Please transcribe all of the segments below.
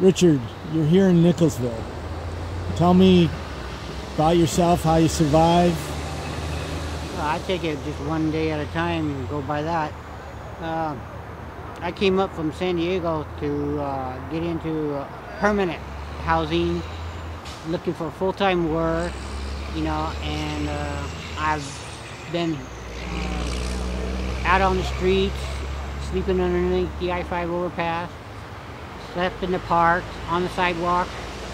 Richard, you're here in Nickelsville. Tell me about yourself, how you survive. Well, I take it just one day at a time and go by that. Uh, I came up from San Diego to uh, get into uh, permanent housing, looking for full-time work, you know, and uh, I've been uh, out on the streets, sleeping underneath the I-5 overpass, slept in the park, on the sidewalk.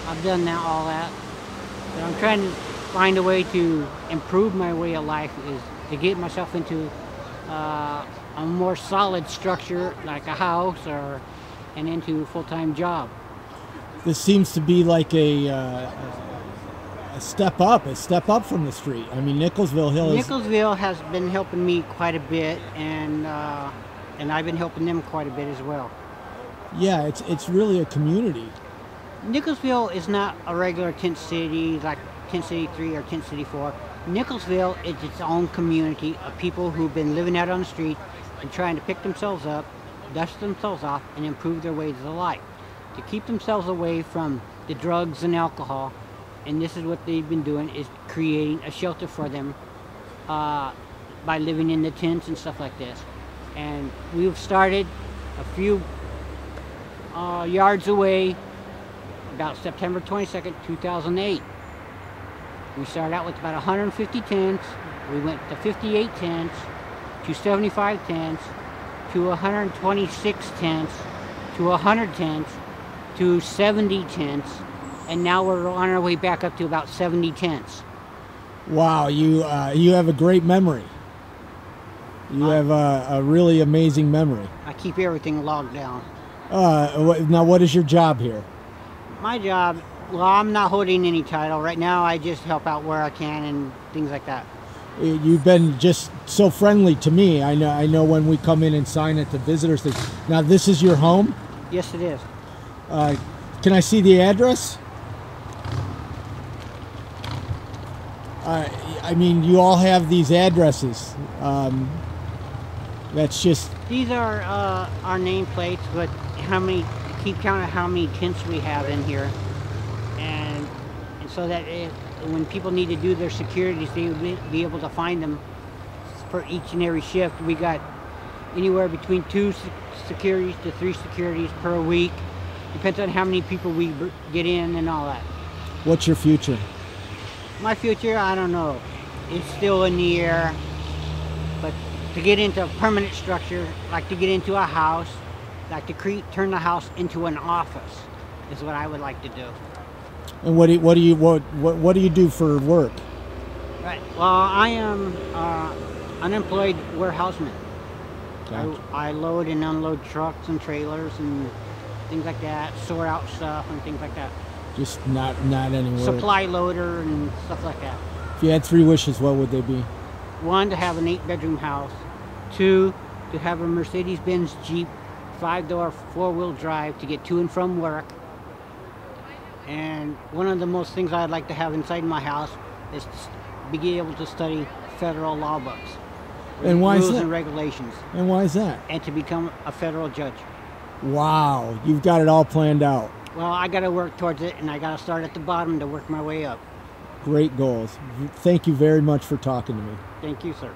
I've done that, all that. But I'm trying to find a way to improve my way of life is to get myself into uh, a more solid structure like a house or and into a full-time job. This seems to be like a, uh, a step up, a step up from the street. I mean, Nickelsville Hill is. Nickelsville has been helping me quite a bit, and uh, and I've been helping them quite a bit as well. Yeah, it's it's really a community. Nickelsville is not a regular tent city like Tent City 3 or Tent City 4. Nickelsville is its own community of people who've been living out on the street and trying to pick themselves up, dust themselves off, and improve their ways of life. To keep themselves away from the drugs and alcohol, and this is what they've been doing, is creating a shelter for them uh, by living in the tents and stuff like this. And we've started a few uh, yards away about September 22nd, 2008. We started out with about 150 tents. We went to 58 tents, to 75 tents, to 126 tents, to 100 tents, to 70 tents, and now we're on our way back up to about 70 tents. Wow, you uh, you have a great memory. You have a, a really amazing memory. I keep everything logged down. Uh, now, what is your job here? My job, well, I'm not holding any title. Right now, I just help out where I can and things like that. You've been just so friendly to me. I know. I know when we come in and sign at the visitors thing. Now, this is your home. Yes, it is. Uh, can I see the address? Uh, I mean, you all have these addresses. Um, that's just These are uh, our nameplates, but how many, keep count of how many tents we have in here. And, and so that when people need to do their securities, they be- be able to find them for each and every shift. We got anywhere between two securities to three securities per week. Depends on how many people we get in and all that. what's your future? My future, I don't know. It's still in the air. But to get into a permanent structure, like to get into a house, like to cre- turn the house into an office, is what I would like to do. And what do you, what do you what, what what do you do for work? Right. Well, I am uh, unemployed warehouseman. Gotcha. I, I load and unload trucks and trailers and things like that, sort out stuff and things like that. Just not not any work. Supply loader and stuff like that. If you had three wishes, what would they be? One, to have an eight bedroom house. Two, to have a Mercedes Benz Jeep, five door, four wheel drive to get to and from work. And one of the most things I'd like to have inside my house is to be able to study federal law books. And why is rules that? and regulations. And why is that? And to become a federal judge. Wow, you've got it all planned out. Well, I got to work towards it, and I got to start at the bottom to work my way up. Great goals. Thank you very much for talking to me. Thank you, sir.